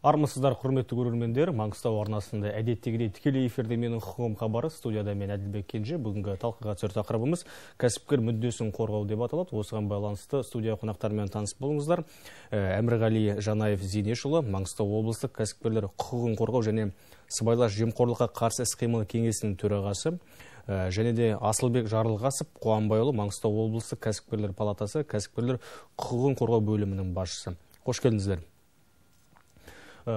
армысыздар құрметті көрермендер маңғыстау арнасында әдеттегідей тікелей эфирде менің құқығым хабары студияда мен әділбек кенже. Бүгінгі талқыға түсер тақырыбымыз кәсіпкер мүддесін қорғау деп аталады. Осыған байланысты студия қонақтарымен таныс болыңыздар. Әмірғали жанаев зейнешұлы маңғыстау облыстық кәсіпкерлер құқығын қорғау және сыбайлас жемқорлыққа қарсы іс қимыл кеңесінің төрағасы және де асылбек жарылғасов қуанбайұлы маңғыстау облыстық кәсіпкерлер палатасы кәсіпкерлер құқығын қорғау бөлімінің басшысы. Қош келдіңіздер.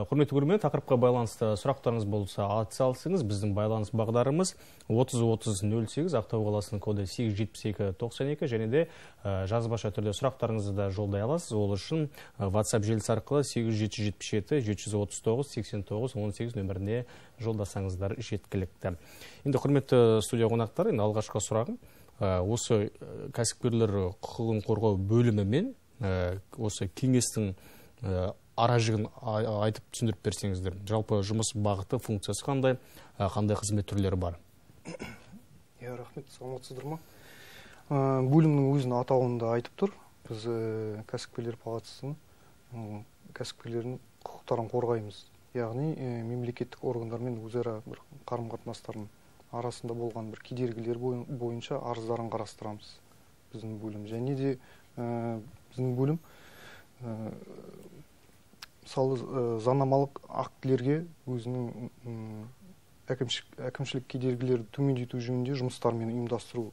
Құрметті көрермен тақырыпқа байланысты сұрақтарыңыз болса атсалысыңыз. Біздің байланыс бағдарымыз 30-30-08 ақтау қаласының коды 872-92 және де жазбаша түрде сұрақтарыңызды да жолдай аласыз. Ол үшін whatsapp желісі арқылы 8777-739-89-18 нөміріне жолдасаңыздар жеткілікті. Енді құрметті студия қонақтары енді алғашқы сұрағым осы кәсіпкерлер құқығын қорғау бөлімімен осы кеңестің ара жігін айтып түсіндіріп берсеңіздер. Жалпы жұмыс бағыты функциясы қандай? Қандай қызмет түрлері бар? Иә рахмет саламатсыздар ма? Бөлімнің өзінің атауында айтып тұр. Біз кәсіпкерлер палатасының кәсіпкерлердің құқықтарын қорғаймыз. Яғни мемлекеттік органдармен өзара бір қарым қатынастардың арасында болған бір кедергілер бойынша арыздарын қарастырамыз біздің бөлім. Және де біздің бөлім мысалы заңнамалық актілерге өзінің әкімшілік кедергілерді төмендету жөнінде жұмыстармен ұйымдастыру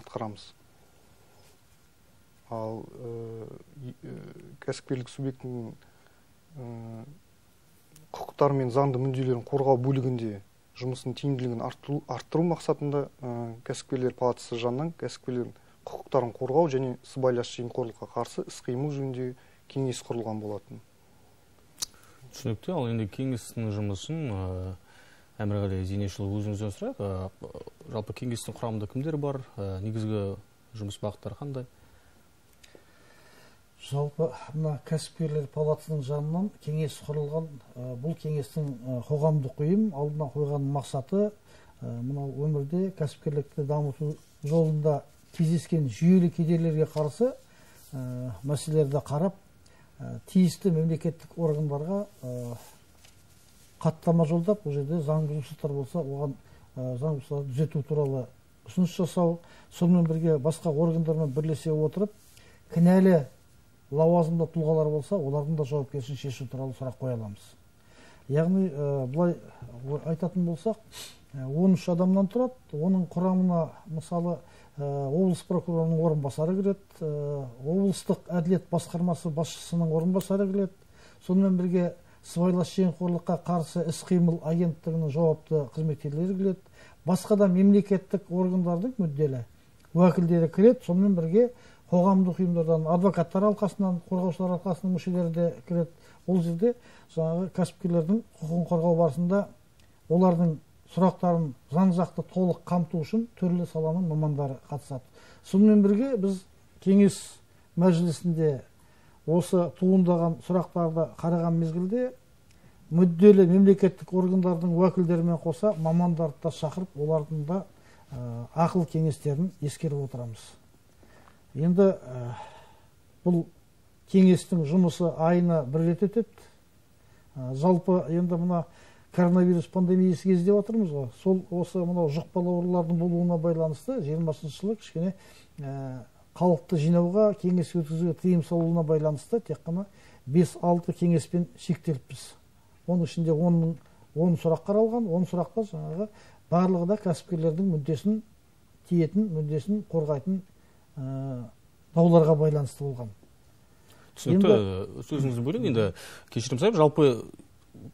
атқарамыз. Ал кәсіпкерлік субъектінің құқықтары мен заңды мүдделерін қорғау бөлігінде жұмысының тиімділігін арттыру, арттыру мақсатында кәсіпкерлер палатасы жанынан кәсіпкерлердің құқықтарын қорғау және сыбайлас жемқорлыққа қарсы іс қимыл жөніндегі кеңес құрылған болатын? Түсінікті. Ал енді кеңестің жұмысын әмірғали зейнешұлы өзіңізден сұрайық. Жалпы кеңестің құрамында кімдер бар? Негізгі жұмыс бағыттары қандай? Жалпы мына кәсіпкерлер палатасының жанынан кеңес құрылған бұл кеңестің қоғамдық ұйым алдына қойған мақсаты мынау өмірде кәсіпкерлікті дамыту жолында кездескен жүйелі кедергілерге қарсы мәселелерді қарап тиісті мемлекеттік органдарға хаттама жолдап бұл жерде заң бұзушылықтар болса оған заң бұзушылықтарды түзету туралы ұсыныс жасау сонымен бірге басқа органдармен бірлесе отырып кінәлі лауазымды тұлғалар болса олардың да жауапкершілігін шешу туралы сұрақ қоя аламыз. Яғни былай айтатын болсақ он үш адамнан тұрады оның құрамына мысалы облыс прокурорының орынбасары кіреді облыстық әділет басқармасы басшысының орынбасары кіреді сонымен бірге сыбайлас жемқорлыққа қарсы іс қимыл агенттігінің жауапты қызметкерлері кіреді басқа да мемлекеттік органдардың мүдделі уәкілдері кіреді сонымен бірге қоғамдық ұйымдардан адвокаттар алқасынан қорғаушылар алқасының мүшелері де кіреді ол жерде жаңағы кәсіпкерлердің құқығын қорғау барысында олардың сұрақтарын жан жақты толық қамту үшін түрлі саланың мамандары қатысады. Сонымен бірге біз кеңес мәжілісінде осы туындаған сұрақтарды қараған мезгілде мүдделі мемлекеттік органдардың уәкілдерімен қоса мамандарды да шақырып олардың да ақыл кеңестерін ескеріп отырамыз. Енді бұл кеңестің жұмысы айына бір рет өтеді. Жалпы енді мына коронавирус пандемиясы кезде деп жатырмыз ғой. Сол осы мынау жұқпалы аурулардың болуына байланысты жиырмасыншы жылы кішкене халықты жинауға кеңес өткізуге тыйым салуына байланысты тек қана бес алты кеңеспен шектеліппіз. Оның ішінде он он сұрақ қаралған он сұрақта жаңағы барлығы да кәсіпкерлердің мүддесін тиетін мүддесін қорғайтын дауларға байланысты болған. түсінікті сөзіңізді бөлейін. Енді кешірім сұраймын жалпы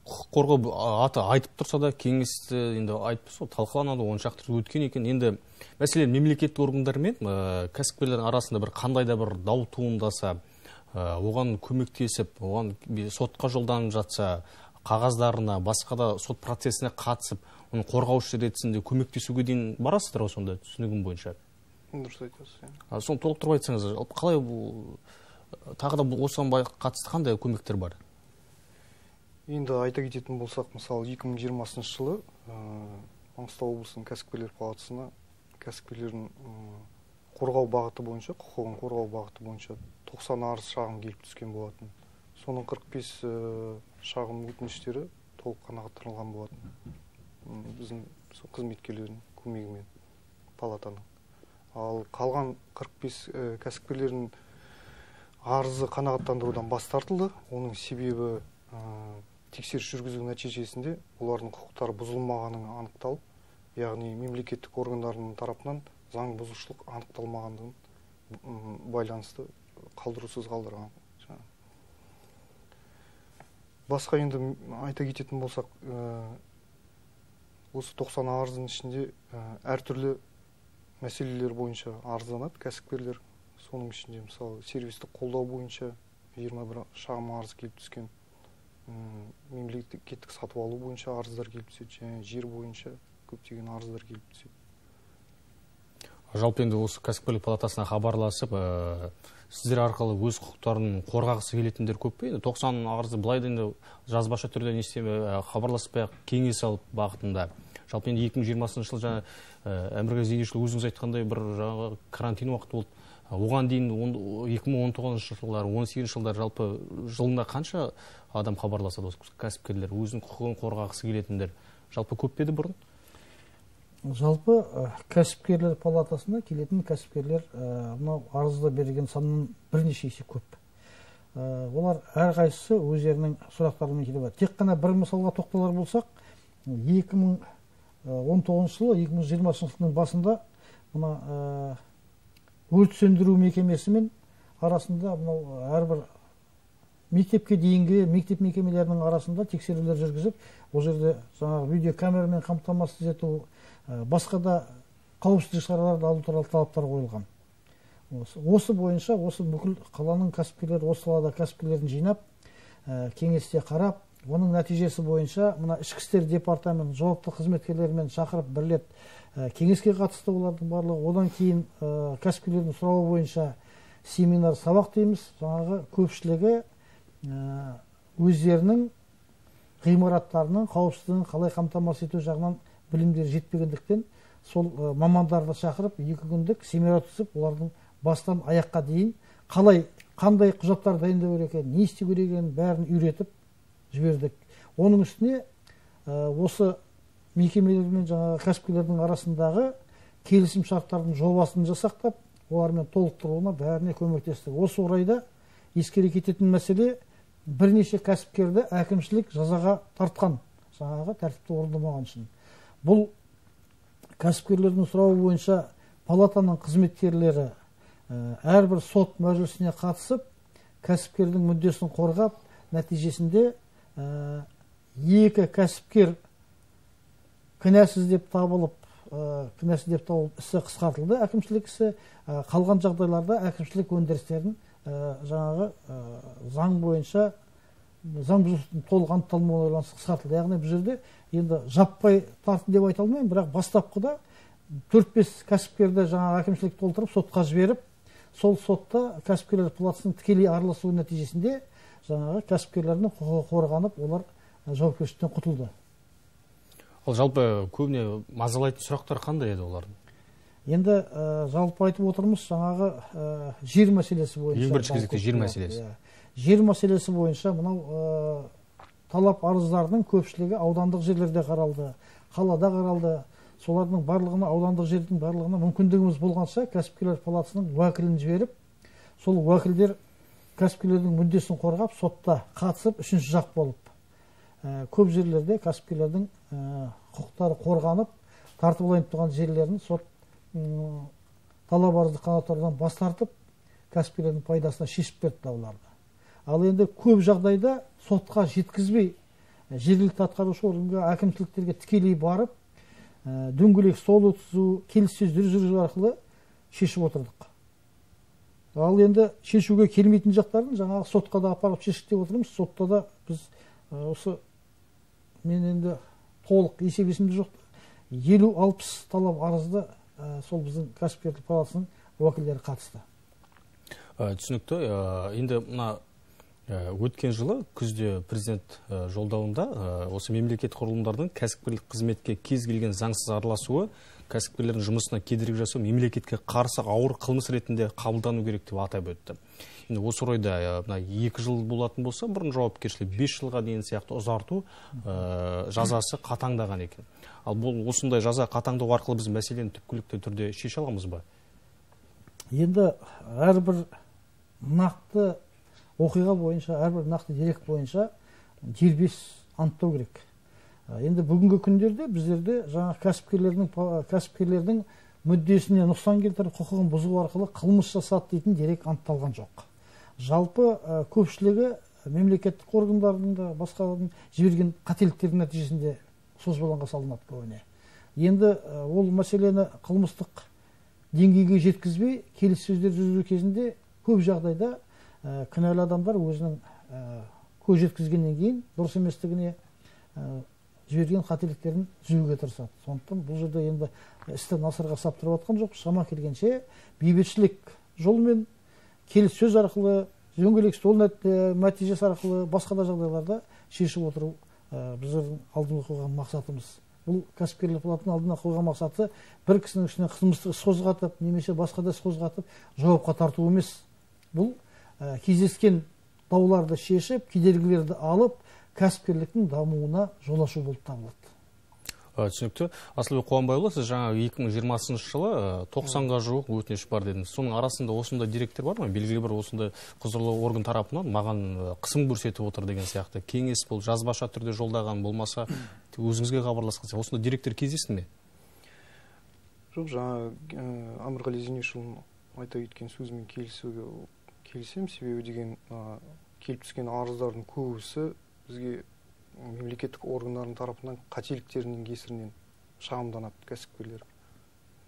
құқық қорғау аты айтып тұрса да кеңесті енді айтып сол талқыланады он шақты рет өткен екен. Енді мәселен мемлекеттік органдармен кәсіпкерлердің арасында бір қандай да бір дау туындаса оған көмектесіп оған сотқа жолданып жатса қағаздарына басқа да сот процесіне қатысып оны қорғаушы ретінде көмектесуге дейін барасыздар ғой сонда түсінігім бойынша? Дұрыс айтасыз иә. Соны толықтырып айтсаңыз қалай бұл тағы да осыған қатысты қандай көмектер бар? Енді айта кететін болсақ мысалы 2020 жылы маңғыстау облысының кәсіпкерлер палатасына кәсіпкерлердің қорғау бағыты бойынша құқығын қорғау бағыты бойынша тоқсан арыз шағым келіп түскен болатын. Соның 45 шағым өтініштері толық қанағаттандырылған болатын. Біздің қызметкерлердің көмегімен палатаның. Ал қалған 45 кәсіпкерлердің арызы қанағаттандырудан бас тартылды. Оның себебі тексеріс жүргізу нәтижесінде олардың құқықтары бұзылмағаны анықталып яғни мемлекеттік органдардың тарапынан заң бұзушылық анықталмағандығын байланысты қалдырусыз қалдырған басқа енді айта кететін болсақ осы 90 арыздың ішінде әртүрлі мәселелер бойынша арызданады кәсіпкерлер. Соның ішінде мысалы сервистік қолдау бойынша 21 шағым арыз келіп түскен. Мемлекеттік сатып алу бойынша арыздар келіп түседі және жер бойынша көптеген арыздар келіп түседі. Жалпы енді осы кәсіпкерлік палатасына хабарласып ә, сіздер арқылы өз құқықтарын қорғағысы келетіндер көп пе? Енді тоқсан арызды былай да енді жазбаша түрде не ә, хабарласпай ақ кеңес алып бағытында. Жалпы енді екі мың жиырмасыншы жылы жаңа ә, әмірғазы өзіңіз айтқандай бір жаңағы карантин уақыты болды. Оған дейін екі мың он тоғызыншы жылдары он сегізінші жылдары жалпы жылына қанша адам хабарласады осы кәсіпкерлер өзінің құқығын қорғағысы келетіндер. Жалпы көп пе еді бұрын? Жалпы кәсіпкерлер палатасына келетін кәсіпкерлер мынау арызды берген саннан бірнеше есе көп. Олар әрқайсысы өздерінің сұрақтарымен келіп тек қана бір мысалға тоқталар болсақ екі мың он тоғызыншы жылы екі мың жиырмасыншы жылдың басында мына өрт сөндіру мекемесімен арасында мынау әрбір мектепке дейінгі мектеп мекемелерінің арасында тексерулер жүргізіп ол жерде жаңағы видеокамерамен қамтамасыз ету басқа да қауіпсіздік шараларды алу туралы талаптар қойылған. Осы, бойынша осы бүкіл қаланың кәсіпкерлері осы салада кәсіпкерлерін жинап кеңесте қарап оның нәтижесі бойынша мына ішкі істер департаменті жауапты қызметкерлерімен шақырып бірлет Э, кеңеске қатысты олардың барлығы. Одан кейін ә, кәсіпкерлердің сұрауы бойынша семинар сабақ дейміз. Жаңағы көпшілігі ә, өздерінің ғимараттарының қауіпсіздігін қалай қамтамасыз ету жағынан білімдері жетпегендіктен сол ә, мамандарды шақырып екі күндік семинар өткізіп олардың бастан аяққа дейін қалай қандай құжаттар дайындау керек екенін не істеу керек екенін бәрін үйретіп жібердік. Оның үстіне осы мекемелер мен жаңағы кәсіпкерлердің арасындағы келісім шарттардың жобасын жасақтап олармен толықтыруына бәріне көмектестік. Осы орайда ескере кететін мәселе бірнеше кәсіпкерді әкімшілік жазаға тартқан жаңағы тәртіпті орындамаған үшін. Бұл кәсіпкерлердің сұрауы бойынша палатаның қызметкерлері әрбір сот мәжілісіне қатысып кәсіпкердің мүддесін қорғап нәтижесінде екі кәсіпкер кінәсіз деп табылып кінәсіз деп табылып ісі қысқартылды. Әкімшілік ісі қалған жағдайларда әкімшілік өндірістерін жаңағы заң бойынша заң бұзушылықтың толық анықталмауына байланысты қысқартылды. Яғни бұл жерде енді жаппай тартты деп айта алмаймын бірақ бастапқыда төрт бес кәсіпкерді жаңағы әкімшілік толтырып сотқа жіберіп сол сотта кәсіпкерлер палатасының тікелей араласуы нәтижесінде жаңағы кәсіпкерлердің құқығы қорғанып олар жауапкершіліктен құтылды. Ол жалпы көбіне мазалайтын сұрақтар қандай еді олардың? Енді ә, жалпы айтып отырмыз жаңағы ә, жер мәселесі бойынша. Ең бірінші кезекте жер мәселесі. иә. жер мәселесі бойынша мынау ә, талап арыздардың көпшілігі аудандық жерлерде қаралды қалада қаралды. Солардың барлығына аудандық жердің барлығына мүмкіндігіміз болғанша кәсіпкерлер палатасының уәкілін жіберіп сол уәкілдер кәсіпкерлердің мүддесін қорғап сотта қатысып үшінші жақ болып Ә, көп жерлерде кәсіпкерлердің ә, құқықтары қорғанып тартып алайын тұрған жерлерін сот талап қанағаттандырудан бас тартып кәсіпкерлердің пайдасына шешіп берді дауларды ал енді көп жағдайда сотқа жеткізбей ә, жергілікті атқарушы органға әкімшіліктерге тікелей барып дөңгелек стол өткізу келіссөздер жүргізу арқылы шешіп отырдық. Ал енді шешуге келмейтін жақтарын жаңағы сотқа да апарып шештік деп отырмыз. Сотта да біз осы мен енді толық есеп есімде жоқ. Елу алпыс талап арызды сол біздің кәсіпкерлік палатасының уәкілдері қатысты. Түсінікті енді мына өткен жылы күзде президент жолдауында осы мемлекеттік құрылымдардың кәсіпкерлік қызметке кез келген заңсыз араласуы кәсіпкерлердің жұмысына кедергі жасау мемлекетке қарсы ауыр қылмыс ретінде қабылдану керек деп атап өтті. Енді осы орайда мына екі жыл болатын болса бұрын жауапкершілік бес жылға дейін сияқты ұзарту жазасы қатаңдаған екен. Ал бұл осындай жаза қатаңдау арқылы біз мәселені түпкілікті түрде шеше аламыз ба? Енді әрбір нақты оқиға бойынша әрбір нақты дерек бойынша дербес анықтау керек. Енді бүгінгі күндерде біздерде жаңа кәсіпкерлердің кәсіпкерлердің мүддесіне нұқсан келтіріп құқығын бұзу арқылы қылмыс жасады дейтін дерек анықталған жоқ. Жалпы көпшілігі мемлекеттік органдардың да басқа жіберген қателіктердің нәтижесінде созбалаңға салынады көбіне. Енді ол мәселені қылмыстық деңгейге жеткізбей келіссөздер жүргізу кезінде көп жағдайда кінәлі адамдар өзінің көз жеткізгеннен кейін дұрыс еместігіне жіберген қателіктерін түзеуге тырысады. Сондықтан бұл жерде енді істі насырға саптырып жатқан жоқ. Шама келгенше бейбітшілік жолмен келіссөз арқылы дөңгелек стол нәтижесі арқылы басқа да жағдайларда шешіп отыру біздердің алдымызға қойған мақсатымыз. Бұл кәсіпкерлер палатының алдына қойған мақсаты бір кісінің үстіне қылмыстық іс қозғатып немесе басқа да іс қозғатып жауапқа тарту емес. Бұл кездескен дауларды шешіп кедергілерді алып кәсіпкерліктің дамуына жол ашу болып табылады. Түсінікті. Асылбек қуанбайұлы сіз жаңа 2020 жылы тоқсанға жуық өтініш бар дедіңіз. Соның арасында осындай деректер бар ма? Белгілі бір осындай құзырлы орган тарапынан маған қысым көрсетіп отыр деген сияқты. Кеңес бұл жазбаша түрде жолдаған болмаса өзіңізге хабарласқан осындай деректер кездесті ме? Жоқ жаңа әмірғали зейнешұлының айта кеткен сөзімен келісуге келісемін. Себебі деген келіп түскен арыздардың көбісі бізге мемлекеттік органдардың тарапынан қателіктерінің кесірінен шағымданады кәсіпкерлер.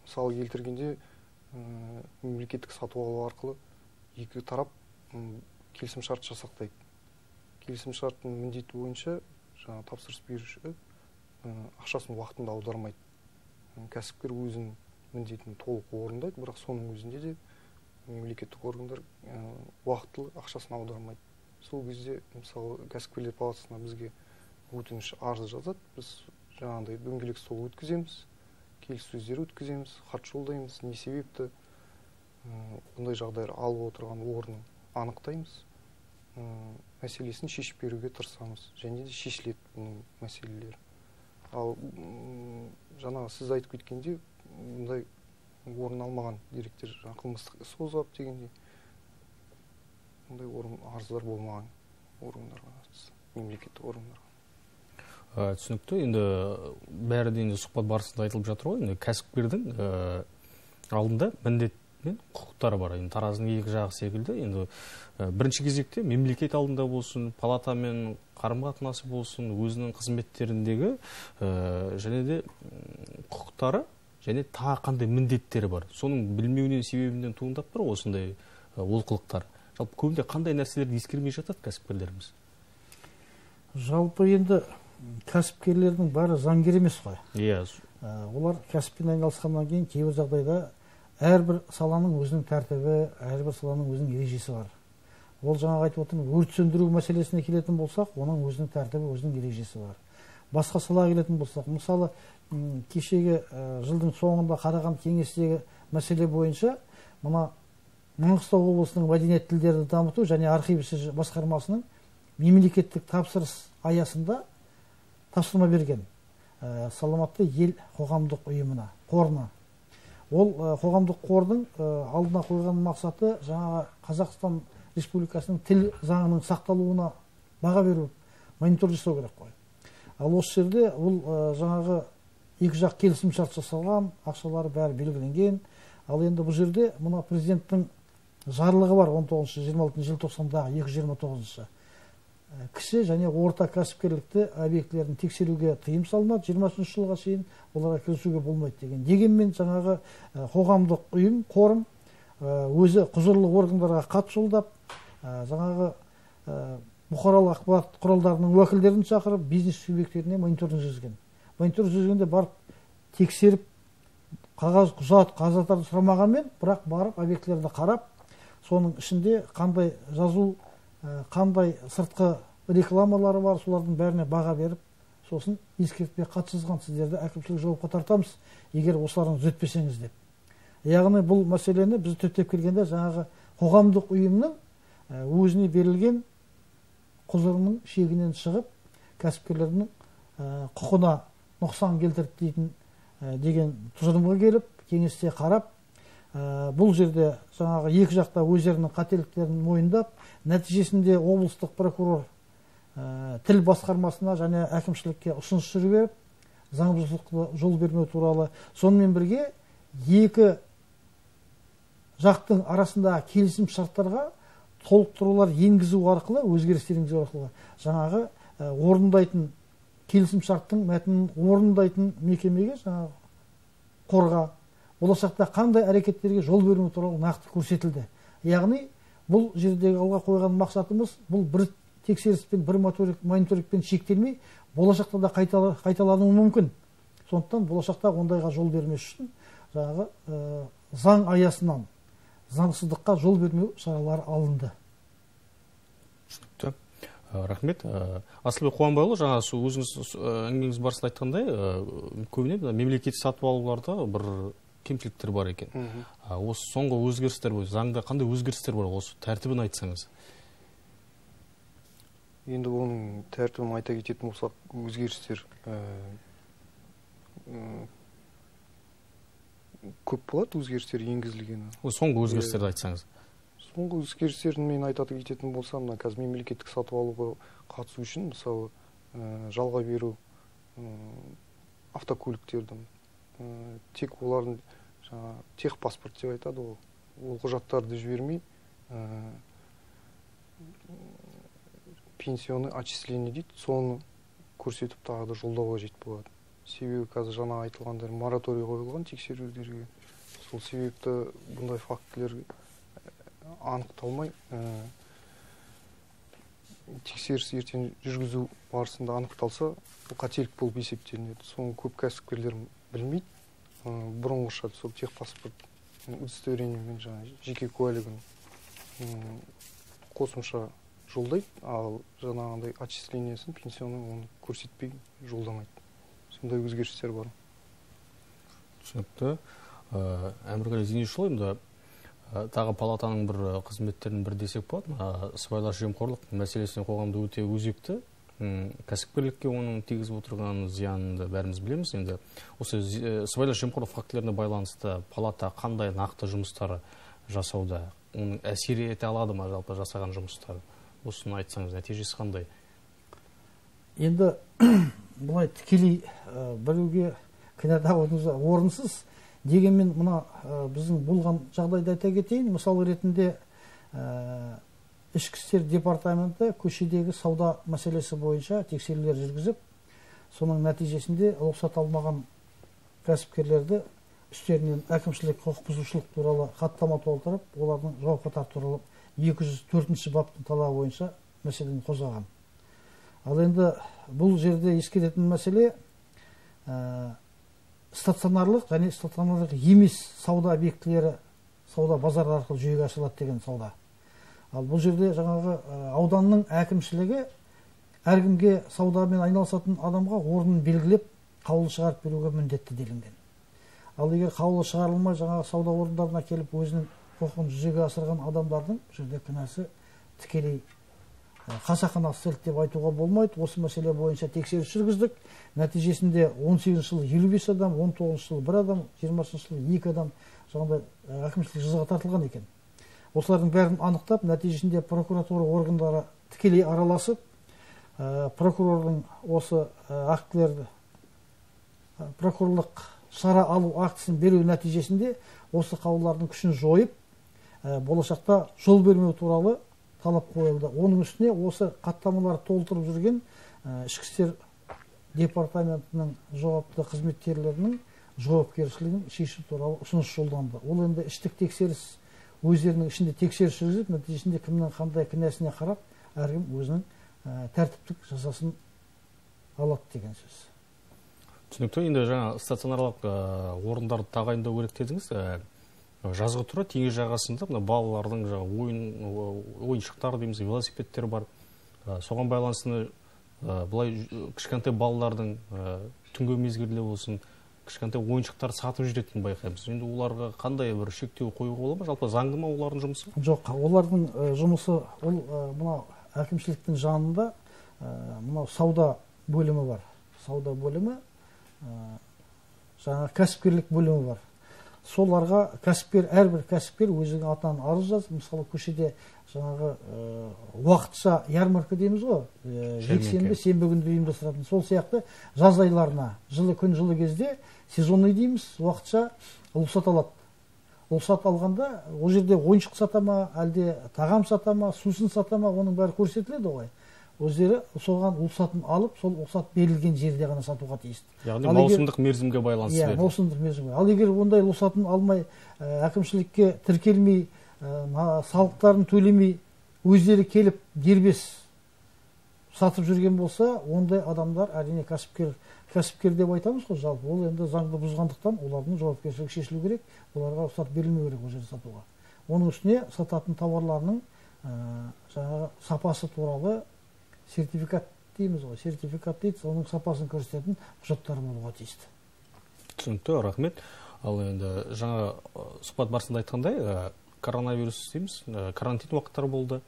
Мысалы келтіргенде мемлекеттік сатып алу арқылы екі тарап келісімшарт жасақтайды. Келісімшарттың міндеті бойынша жаңа тапсырыс беруші ақшасын уақытында аудармайды. Кәсіпкер өзінің міндетін толық орындайды бірақ соның өзінде де мемлекеттік органдар уақытылы ақшасын аудармайды. Сол кезде мысалы кәсіпкерлер палатасына бізге өтініш арыз жазады. Біз жаңағыдай дөңгелек стол өткіземіз келіссөздер өткіземіз хат жолдаймыз. Не себепті? Бұндай жағдайлар алып отырған орнын анықтаймыз. Мәселесін шешіп беруге тырысамыз. Және де шешіледі бұның мәселелері. Ал жаңағы сіз айтып кеткендей бұндай орын алмаған деректер қылмыстық іс қозғап дегендей орын арыздар болмаған органдарға мемлекеттік органдарға түсінікті енді бәрі де енді сұхбат барысында айтылып жатыр ғой енді кәсіпкердің алдында міндет мен құқықтары бар. Енді таразының екі жағы секілді енді бірінші кезекте мемлекет алдында болсын палатамен қарым қатынасы болсын өзінің қызметтеріндегі және де құқықтары және тағы қандай міндеттері бар. Соның білмеуінен себебінен туындап тұр осындай олқылықтар. Жалпы көбінде қандай нәрселерді ескермей жатады кәсіпкерлеріміз? Жалпы енді кәсіпкерлердің бәрі заңгер емес қой. Иә. Олар кәсіппен айналысқаннан кейін кейбір жағдайда әрбір саланың өзінің тәртібі әрбір саланың өзінің ережесі бар. Ол жаңағы айтып отырмын өрт сөндіру мәселесіне келетін болсақ оның өзінің тәртібі өзінің ережесі бар. Басқа салаға келетін болсақ мысалы кешегі жылдың соңында қараған кеңестегі мәселе бойынша мына маңғыстау облысының мәдениет тілдерді дамыту және архив ісі басқармасының мемлекеттік тапсырыс аясында тапсырма берген. Ә, саламатты ел қоғамдық ұйымына қорына. Ол ә, қоғамдық қордың ә, алдына қойған мақсаты жаңағы қазақстан республикасының тіл заңының сақталуына баға беру монитор жасау керек қой. Ал осы жерде бұл жаңағы екі жақ келісімшарт жасалған ақшалары бәрі белгіленген. Ал енді бұл жерде мына президенттің жарлығы бар 19 26 желтоқсандағы 229 кіші және орта кәсіпкерлікті объектілерін тексеруге тыйым салынады. 23 жылға шейін оларға кірісуге болмайды деген. дегенмен жаңағы қоғамдық ұйым қорым өзі құзырлы органдарға хат жолдап жаңағы бұқаралық ақпарат құралдарының уәкілдерін шақырып бизнес субъектілеріне мониторинг жүргізген. Мониторинг жүргізгенде барып тексеріп қағаз құжат қағаздарды сұрамағанмен бірақ барып объектілерді қарап соның ішінде қандай жазу қандай сыртқы рекламалары бар солардың бәріне баға беріп сосын ескертпе хат жазған сіздерді әкімшілік жауапқа тартамыз егер осыларыңызды түзетпесеңіз деп. Яғни бұл мәселені біз түптеп келгенде жаңағы қоғамдық ұйымның өзіне берілген құзырының шегінен шығып кәсіпкерлердің құқына нұқсан келтірді дейтін деген тұжырымға келіп кеңесте қарап бұл жерде жаңағы екі жақта өздерінің қателіктерін мойындап нәтижесінде облыстық прокурор тіл басқармасына және әкімшілікке ұсыныс жіберіп заңбұзушылыққа жол бермеу туралы сонымен бірге екі жақтың арасындағы келісім шарттарға толықтырулар енгізу арқылы өзгерістер енгізу арқылы жаңағы орындайтын келісім шарттың мәтінін орындайтын мекемеге жаңағы қорға болашақта қандай әрекеттерге жол бермеу туралы нақты көрсетілді. Яғни бұл жердегі алға қойған мақсатымыз бұл бір тексеріспен бір мониторингпен шектелмей болашақта да қайталануы мүмкін. Сондықтан болашақта ондайға жол бермес үшін жаңағы ә, заң аясынан заңсыздыққа жол бермеу шаралары алынды. Түсінікті. Рахмет. Асылбек қуанбайұлы жаңа өзіңіз әңгімеңіз барысында айтқандай көбіне мемлекеттік сатып алуларда бір кемшіліктер бар екен. Осы соңғы өзгерістер заңда қандай өзгерістер бар осы тәртібін айтсаңыз? Енді оның тәртібін айта кететін болсақ өзгерістер көп болады өзгерістер енгізілгені. Соңғы өзгерістерді айтсаңыз. Соңғы өзгерістерін мен айта кететін болсам мына қазір мемлекеттік сатып алуға қатысу үшін мысалы жалға беру автокөліктерді тек олардың жаңағы техпаспорт деп айтады ғой. Ол құжаттарды жібермей пенсионный отчисление дейді. Соны көрсетіп тағы да жолдау қажет болады. Себебі қазір жаңа айтылғандай мораторий қойылған тексерулерге. Сол себепті бұндай фактілер анықталмай тексеріс ертең жүргізу барысында анықталса бұл қателік болып есептелінеді. Соны көп кәсіпкерлер білмейді. Бұрынғыша сол техпаспорт удостоверениемен жаңағы жеке куәлігін қосымша жолдайды. Ал жаңағындай отчислениясын пенсионный оны көрсетпей жолдамайды. Сондай өзгерістер бар. Түсінікті. Әмірғали зейнешұлы енді тағы палатаның бір қызметтерінің бірі десек болады сыбайлас жемқорлық мәселесі қоғамда өте өзекті. Кәсіпкерлікке оның тигізіп отырған зиянын бәріміз білеміз енді. Осы сыбайлас жемқорлық фактілеріне байланысты палата қандай нақты жұмыстар жасауда оның әсер ете алады ма жалпы жасаған жұмыстары осыны айтсаңыз нәтижесі қандай? Енді былай тікелей біреуге кінә тағудыңыз орынсыз дегенмен мына біздің болған жағдайды айта кетейін. Мысал ретінде ішкі істер департаменті көшедегі сауда мәселесі бойынша тексерулер жүргізіп соның нәтижесінде рұқсат алмаған кәсіпкерлерді үстерінен әкімшілік құқық бұзушылық туралы хаттама толтырып олардың жауапқа тарту екі жүз төртінші баптың талабы бойынша мәселені қозғаған. Ал енді бұл жерде ескеретін мәселе ә, стационарлық және стационарлық емес сауда объектілері сауда базар арқылы жүзеге асырылады деген сауда. Ал бұл жерде жаңағы ауданның әкімшілігі әркімге саудамен айналысатын адамға орнын белгілеп қаулы шығарып беруге міндетті делінген. Ал егер қаулы шығарылмай жаңағы сауда орындарына келіп өзінің құқығын жүзеге асырған адамдардың бұл жерде кінәсі тікелей қасақана істелді деп айтуға болмайды. Осы мәселе бойынша тексеріс жүргіздік. Нәтижесінде 18 жылы елу бес адам 19 жылы бір адам жиырмасыншы жылы екі адам жаңағыдай әкімшілік жазаға тартылған екен. Осылардың бәрін анықтап нәтижесінде прокуратура органдары тікелей араласып ә, прокурордың осы ә, актілерді ә, прокурорлық шара алу актісін беру нәтижесінде осы қаулылардың күшін жойып ә, болашақта жол бермеу туралы талап қойылды. Оның үстіне осы хаттамаларды толтырып жүрген ә, ішкі істер департаментінің жауапты қызметкерлерінің жауапкершілігін шешу туралы ұсыныс жолданды. Ол енді іштік тексеріс өздерінің ішінде тексеріс жүргізіп нәтижесінде кімнің қандай кінәсіне қарап әркім өзінің ә, тәртіптік жазасын алады деген сөз. түсінікті. Енді жаңа стационарлық ә, орындарды тағайындау керек дедіңіз ә, жазғы тұра теңіз жағасында мына балалардың жаңағы ойын ойыншықтары дейміз велосипедтер бар. Ә, соған байланысты былай кішкентай балалардың түнгі мезгілде болсын кішкентай ойыншықтар сатып жүретінін байқаймыз. Енді оларға қандай бір шектеу қоюға бола ма? жалпы заңды ма олардың жұмысы? Жоқ олардың жұмысы ол мынау әкімшіліктің жанында мынау сауда бөлімі бар. Сауда бөлімі жаңағы кәсіпкерлік бөлімі бар. Соларға кәсіпкер әрбір кәсіпкер өзінің атынан арыз жазып мысалы көшеде жаңағы уақытша ярмарка дейміз ғой жексенбі сенбі күндері ұйымдастыратын. Сол сияқты жаз айларына жылы күн жылы кезде сезонный дейміз уақытша рұқсат алады. Рұқсат алғанда ол жерде ойыншық сата ма әлде тағам сата ма сусын сата ма оның бәрі көрсетіледі ғой. Өздері соған рұқсатын алып сол рұқсат берілген жерде ғана сатуға тиісті. Яғни маусымдық мерзімге байланысты иә маусымдық мерзімге. Ал егер ондай рұқсатын алмай әкімшілікке тіркелмей салықтарын төлемей өздері келіп дербес сатып жүрген болса ондай адамдар әрине кәсіпкер кәсіпкер деп айтамыз ғой жалпы. Ол енді заңды бұзғандықтан олардың жауапкершілігі шешілу керек оларға рұқсат берілмеу керек ол жерде сатуға. Оның үстіне сататын тауарларының жаңағы сапасы туралы сертификат дейміз ғой. Сертификат дейді соның сапасын көрсететін құжаттар болуға тиісті. Түсінікті рахмет. Ал енді жаңа сұхбат барысында айтқандай коронавирус дейміз карантин уақыттары болды.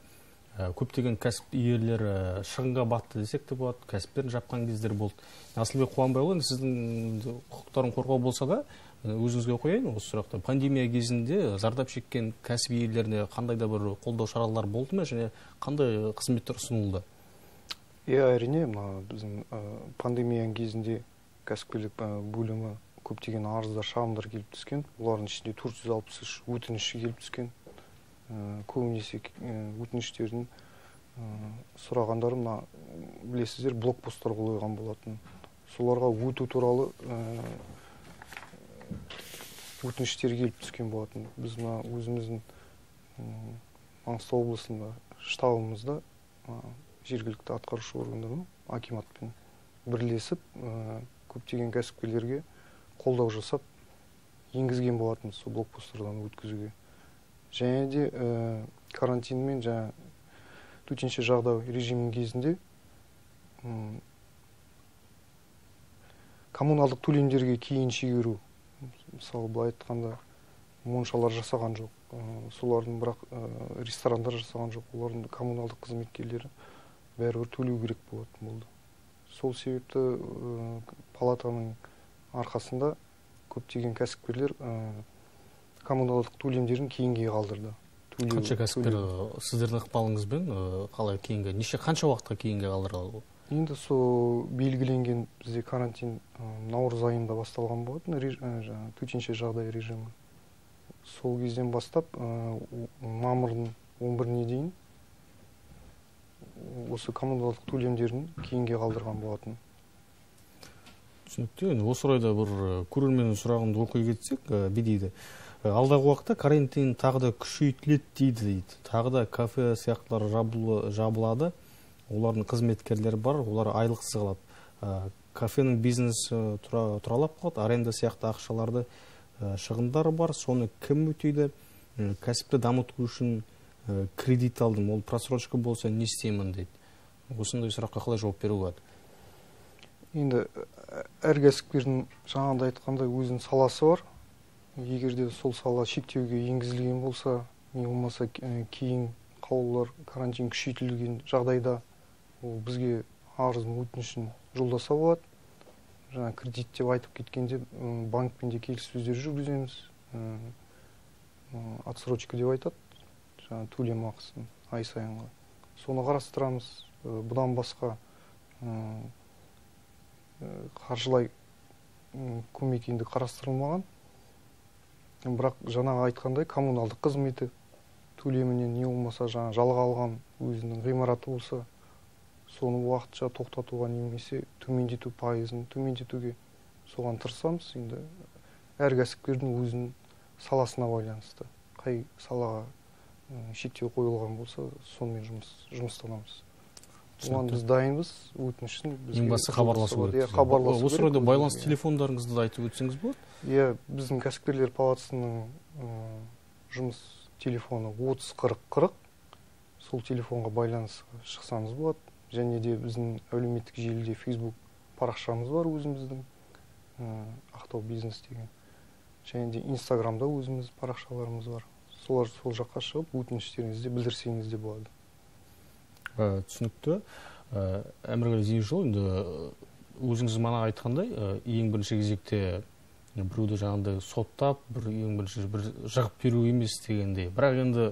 Көптеген кәсіп иелері шығынға батты десек те болады кәсіптерін жапқан кездер болды. Асылбек қуанбайұлы енді сіздің құқықтарын қорғау болса да өзіңізге қояйын осы сұрақты. Пандемия кезінде зардап шеккен кәсіп иелеріне қандай да бір қолдау шаралары болды ма және қандай қызметтер ұсынылды? Иә әрине мына біздің пандемияның кезінде кәсіпкерлік бөлімі көптеген арыздар шағымдар келіп түскен. Олардың ішінде төрт жүз алпыс үш өтініш келіп түскен. Көбінесе өтініштердің сұрағандары мына білесіздер блокпосттар қойған болатын. Соларға өту туралы өтініштер келіп түскен болатын. Біз мына өзіміздің маңғыстау облысында штабымызда жергілікті атқарушы органдармен акиматпен бірлесіп көптеген кәсіпкерлерге қолдау жасап енгізген болатынбыз сол блокпосттардан өткізуге. Және де карантин мен жаңа төтенше жағдай режимінің кезінде коммуналдық төлемдерге кейін шегеру мысалы былай айтқанда моншалар жасаған жоқ солардың бірақ ресторандар жасаған жоқ олардың коммуналдық қызметкерлері бәрібір төлеу керек болатын болды сол себепті палатаның арқасында көптеген кәсіпкерлер коммуналдық төлемдерін кейінге қалдырды. Қанша кәсіпкер сіздердің ықпалыңызбен қалай кейінгі неше қанша уақытқа кейінге қалдырған енді сол белгіленген бізде карантин наурыз айында басталған болатын жаңағы төтенше жағдай режимі. Сол кезден бастап мамырдың он біріне дейін осы коммуналдық төлемдерін кейінге қалдырған болатын. түсінікті. Енді осы орайда бір көрерменнің сұрағымды оқи кетсек не дейді? Алдағы уақытта карантин тағы да күшейтіледі дейді дейді. Тағы да кафе сияқтылар жабылады. Олардың қызметкерлері бар олар айлықсыз қалады. Кафенің бизнесі тұралап қалады. Аренда сияқты ақшаларды шығындары бар. Соны кім өтейді? Кәсіпті дамыту үшін кредит алдым. Ол просрочка болса не істеймін дейді. Осындай сұраққа қалай жауап беруге болады? Енді әр кәсіпкердің жаңағыдай айтқандай өзінің саласы бар. Егер де сол сала шектеуге енгізілген болса не болмаса кейін қаулылар карантин күшейтілген жағдайда ол бізге арызын өтінішін жолдаса болады. Жаңа кредит деп айтып кеткенде банкпен де келіссөздер жүргіземіз. Отсрочка деп айтады. Жаңағы төлем ақысын ай сайынғы. Соны қарастырамыз. Бұдан басқа қаржылай көмек енді қарастырылмаған. Бірақ жаңағы айтқандай коммуналдық қызметі төлемінен не болмаса жаңа жалға алған өзінің ғимараты болса соны уақытша тоқтатуға немесе төмендету пайызын төмендетуге соған тырысамыз. Енді әр кәсіпкердің өзінің саласына байланысты қай салаға шектеу қойылған болса сонымен жұмыс жұмыстанамыз оған біз дайынбыз өтінішін ең бастысы хабарласу керек иә хабарласу осы орайда байланыс телефондарыңызды да айтып өтсеңіз болады иә біздің кәсіпкерлер палатасының жұмыс телефоны отыз қырық қырық сол телефонға байланысқа шықсаңыз болады және де біздің әлеуметтік желіде фейсбук парақшамыз бар өзіміздің ақтау бизнес деген және де инстаграмда өзіміз парақшаларымыз бар солар сол жаққа шығып өтініштеріңізді білдірсеңіз де болады. Ә, түсінікті. Ә, әмірғали зейнешұлы енді өзіңіз мана айтқандай ең бірінші кезекте біреуді жаңағыдай соттап бір ең бірінші бір жығып беру емес дегендей. Бірақ енді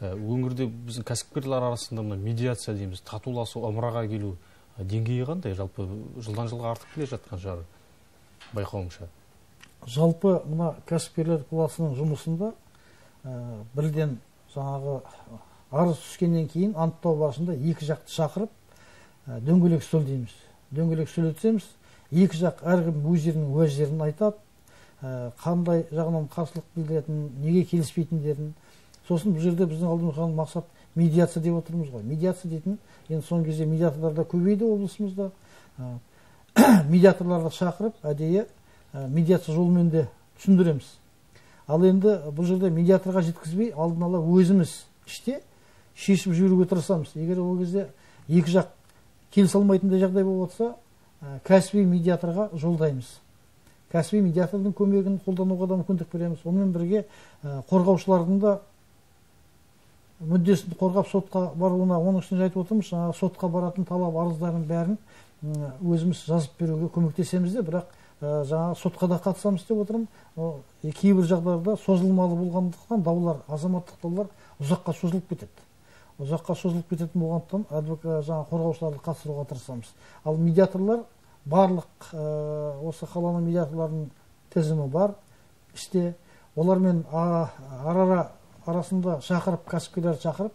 өңірде біздің кәсіпкерлер арасында мына медиация дейміз татуласу ымыраға келу деңгейі қандай? Жалпы жылдан жылға артып келе жатқан шығар байқауымша жалпы мына кәсіпкерлер палатасының жұмысында ә, бірден жаңағы арыз түскеннен кейін анықтау барысында екі жақты шақырып ә, дөңгелек үстел дейміз. Дөңгелек үстел өтсеміз екі жақ әркім өздерінің уәждерін айтады. Э, қандай жағынан қарсылық білдіретінін неге келіспейтіндерін. Сосын бұл жерде біздің алдымызға мақсат медиация деп отырмыз ғой. Медиация дейтін енді соңғы кезде медиаторлар да көбейді облысымызда. Э, медиаторларды шақырып әдейі э, медиация жолымен де түсіндіреміз. Ал енді бұл жерде медиаторға жеткізбей алдын ала өзіміз іште шешіп жіберуге тырысамыз. Егер ол кезде екі жақ келісе алмайтындай жағдай болып жатса кәсіби медиаторға жолдаймыз. Кәсіби медиатордың көмегін қолдануға да мүмкіндік береміз. Сонымен бірге қорғаушылардың да мүддесін қорғап сотқа баруына оның үстіне айтып отырмыз жаңағы сотқа баратын талап арыздардың бәрін өзіміз жазып беруге көмектесеміз де бірақ жаңағы сотқа да қатысамыз деп отырмын. Кейбір жағдайда созылмалы болғандықтан даулар азаматтық даулар ұзаққа созылып кетеді. Ұзаққа созылып кететін болғандықтан жаңағы қорғаушыларды қатыстыруға тырысамыз. Ал медиаторлар барлық осы қаланың медиаторларының тізімі бар іште. Олармен арара арасында шақырып кәсіпкерлерді шақырып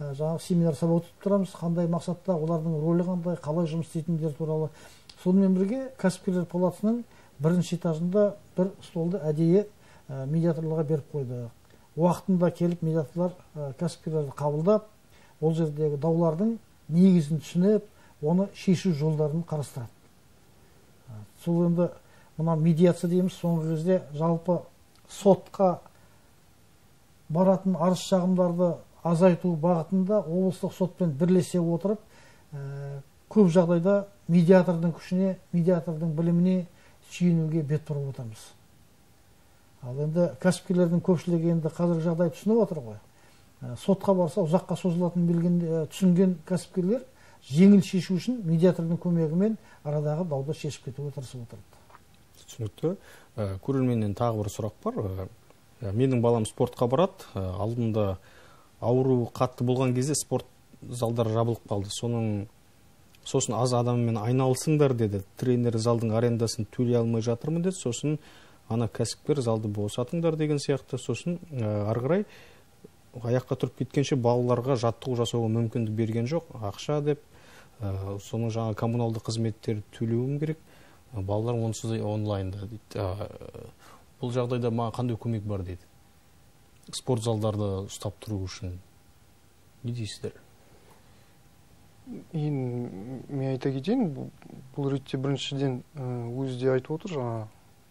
жаңағы семинар сабақ өтіп тұрамыз. Қандай мақсатта олардың рөлі қандай қалай жұмыс істейтіндері туралы сонымен бірге кәсіпкерлер палатасының бірінші этажында бір столды әдейі медиаторларға беріп қойды. Уақытында келіп медиаторлар кәсіпкерлерді қабылдап ол жердегі даулардың негізін түсініп оны шешу жолдарын қарастырады. Сол енді мына медиация дейміз соңғы кезде жалпы сотқа баратын арыз шағымдарды азайту бағытында облыстық сотпен бірлесе отырып ә, көп жағдайда медиатордың күшіне медиатордың біліміне сүйенуге бет бұрып отырмыз. Ал енді кәсіпкерлердің көпшілігі енді қазіргі жағдайды түсініп отыр ғой. Ә, сотқа барса ұзаққа созылатынын білген ә, түсінген кәсіпкерлер жеңіл шешу үшін медиатордың көмегімен арадағы дауды шешіп кетуге тырысып отырады. Түсінікті. Ә, көрерменнен тағы бір сұрақ бар. Менің балам спортқа барады. Алдында ауру қатты болған кезде спорт залдар жабылып қалды. Соның сосын аз адаммен айналысыңдар деді. Тренер залдың арендасын төлей алмай жатырмын деді. Сосын ана кәсіпкер залды босатыңдар деген сияқты. Сосын ә, ары қарай аяққа тұрып кеткенше балаларға жаттығу жасауға мүмкіндік берген жоқ. Ақша деп ә, соның жаңа коммуналдық қызметтер төлеуім керек. Балалар онсыз онлайнда дейді. Бұл жағдайда маған қандай көмек бар дейді спорт залдарды ұстап тұру үшін. Не дейсіздер? Енді мен айта кетейін бұл ретте біріншіден өзі де айтып отыр жаңа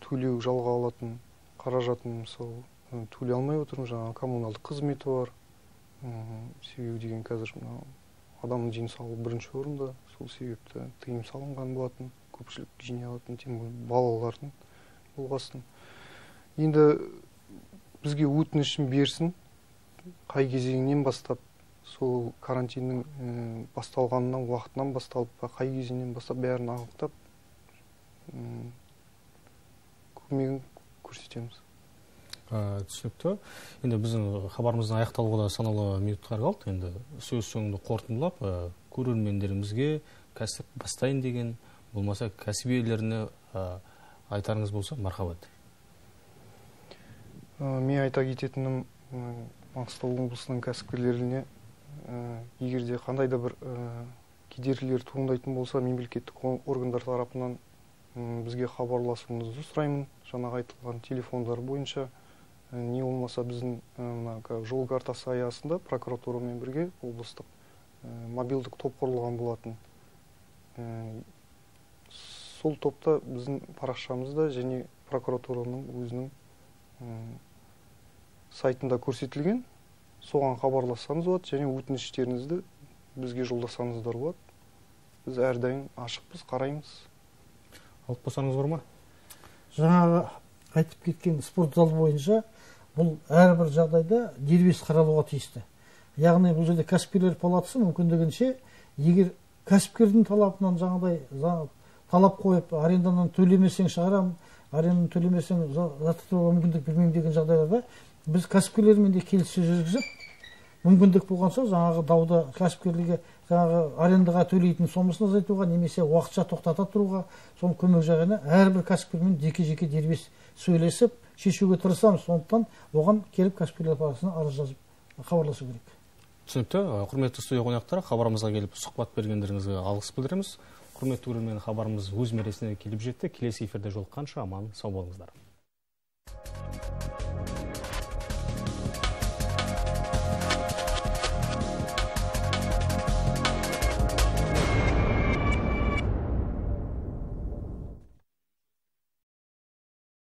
төлеу жалға алатын қаражатын мысалы төлей алмай отырмын жаңағы коммуналдық қызметі бар. Себебі деген қазір мынау адамның денсаулығы бірінші орында сол себепті тыйым салынған болатын көпшілік жинай алатын тем более балалардың болғасын. Енді бізге өтінішін берсін қай кезеңнен бастап сол карантиннің басталғанынан уақытынан басталып қай кезеңнен бастап бәрін анықтап көмегін көрсетеміз. Түсінікті. Енді біздің хабарымыздың аяқталуға да санаулы минуттар қалды. Енді сөз соңында қорытындылап көрермендерімізге кәсіп бастайын деген болмаса кәсіп иелеріне айтарыңыз болса мархабат. Мен айта кететінім маңғыстау облысының кәсіпкерлеріне егер де қандай да бір кедергілер туындайтын болса мемлекеттік органдар тарапынан бізге хабарласуыңызды сұраймын. Жаңағы айтылған телефондар бойынша не болмаса біздің мына жол картасы аясында прокуратурамен бірге облыстық мобилдік топ құрылған болатын. Сол топта біздің парақшамызда және прокуратураның өзінің сайтында көрсетілген. Соған хабарлассаңыз болады және өтініштеріңізді бізге жолдасаңыздар болады біз әрдайым ашықпыз қараймыз алып қосарыңыз бар ма жаңағы айтып кеткен спорт зал бойынша бұл әрбір жағдайда дербес қаралуға тиісті яғни бұл жерде кәсіпкерлер палатасы мүмкіндігінше егер кәсіпкердің талабынан жаңағыдай талап қойып арендадан төлемесең шығарамын аренданы төлемесең заттастыруға мүмкіндік бермеймін деген жағдайларда біз кәсіпкерлермен де келіссөз жүргізіп мүмкіндік болғанша жаңағы дауды кәсіпкерлерге жаңағы арендаға төлейтін сомасын азайтуға немесе уақытша тоқтата тұруға соның көмек жағына әрбір кәсіпкермен жеке жеке дербес сөйлесіп шешуге тырысамыз. Сондықтан оған келіп кәсіпкерлер палатасына арыз жазып хабарласу керек. Түсінікті. Құрметті студия қонақтары хабарымызға келіп сұхбат бергендеріңізге алғыс білдіреміз. Құрметті көрермен хабарымыз өз мәресіне келіп жетті. Келесі эфирде жолыққанша аман сау болыңыздар.